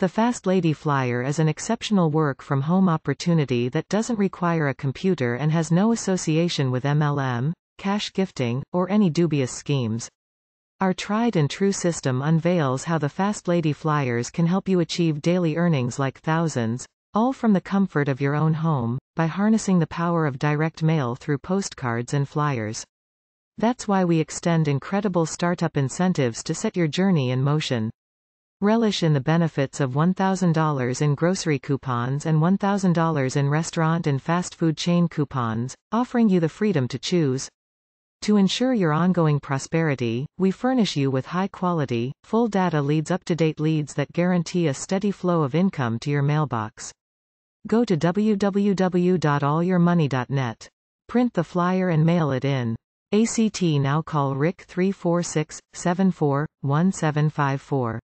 The Fast Lady Flyer is an exceptional work-from-home opportunity that doesn't require a computer and has no association with MLM, cash gifting, or any dubious schemes. Our tried-and-true system unveils how the Fast Lady Flyers can help you achieve daily earnings like thousands, all from the comfort of your own home, by harnessing the power of direct mail through postcards and flyers. That's why we extend incredible startup incentives to set your journey in motion. Relish in the benefits of $1,000 in grocery coupons and $1,000 in restaurant and fast food chain coupons, offering you the freedom to choose. To ensure your ongoing prosperity, we furnish you with high-quality, full data leads up-to-date leads that guarantee a steady flow of income to your mailbox. Go to www.allyourmoney.net. Print the flyer and mail it in. ACT now call Rick 346 74 1754.